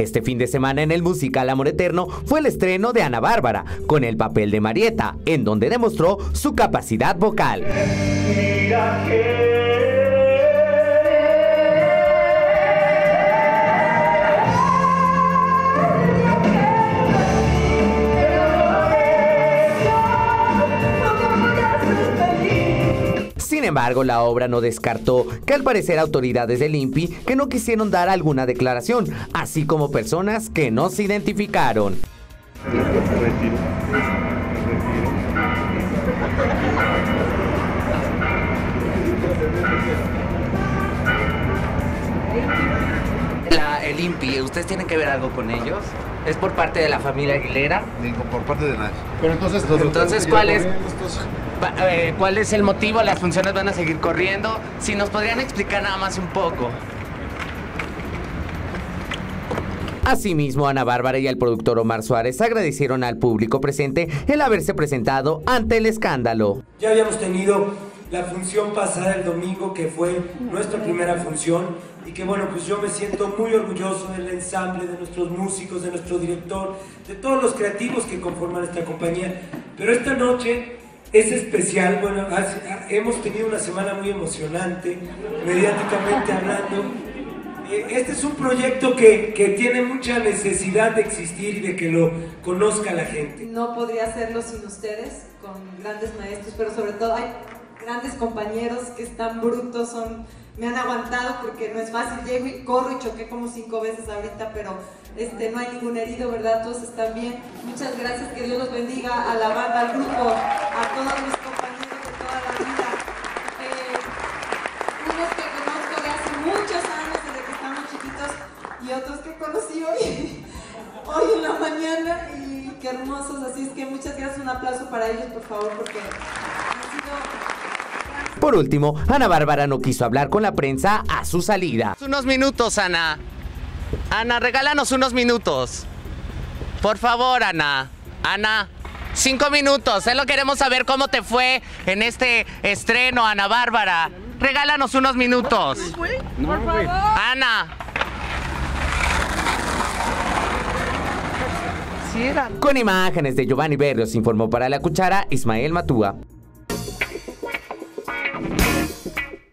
Este fin de semana en el musical Amor Eterno fue el estreno de Ana Bárbara con el papel de Marieta, en donde demostró su capacidad vocal. Sin embargo, la obra no descartó que al parecer autoridades del INPI que no quisieron dar alguna declaración, así como personas que no se identificaron. La, el INPI, ¿ustedes tienen que ver algo con ellos? ¿Es por parte de la familia Aguilera? Digo, por parte de nadie. Pero entonces, Entonces, ¿cuál es, va- eh, ¿cuál es el motivo? ¿Las funciones van a seguir corriendo? Si nos podrían explicar nada más un poco. Asimismo, Ana Bárbara y el productor Omar Suárez agradecieron al público presente el haberse presentado ante el escándalo. Ya habíamos tenido la función pasada el domingo, que fue nuestra primera función, y que bueno, pues yo me siento muy orgulloso del ensamble, de nuestros músicos, de nuestro director, de todos los creativos que conforman esta compañía. Pero esta noche es especial, bueno, hemos tenido una semana muy emocionante, mediáticamente hablando. Eh, Este es un proyecto que, que tiene mucha necesidad de existir y de que lo conozca la gente. No podría hacerlo sin ustedes, con grandes maestros, pero sobre todo hay grandes compañeros que están brutos, son, me han aguantado porque no es fácil. Llego y corro y choqué como cinco veces ahorita, pero este, no hay ningún herido, ¿verdad? Todos están bien. Muchas gracias, que Dios los bendiga a la banda, al grupo, todos mis compañeros de toda la vida. Eh, unos que conozco de hace muchos años, desde que estamos chiquitos, y otros que conocí hoy, hoy en la mañana, y qué hermosos, así es que muchas gracias, un aplauso para ellos, por favor, porque han sido... Por último, Ana Bárbara no quiso hablar con la prensa a su salida. Unos minutos, Ana. Ana, regálanos unos minutos. Por favor, Ana. Ana, cinco minutos. Solo queremos saber cómo te fue en este estreno, Ana Bárbara. Regálanos unos minutos. Ana. Sí era. Con imágenes de Giovanni Berrios informó para La Cuchara Ismael Matúa.